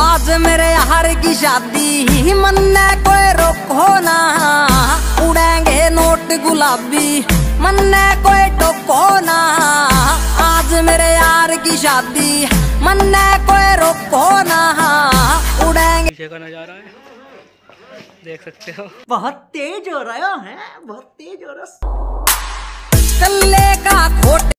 आज मेरे यार की शादी मन्ने कोई रोको ना। उड़ेंगे नोट गुलाबी मन्ने कोई टोको ना। आज मेरे यार की शादी मन्ने कोई रोको ना। उड़ेंगे है। देख सकते हो। बहुत तेज हो रहा है बहुत तेज हो रहा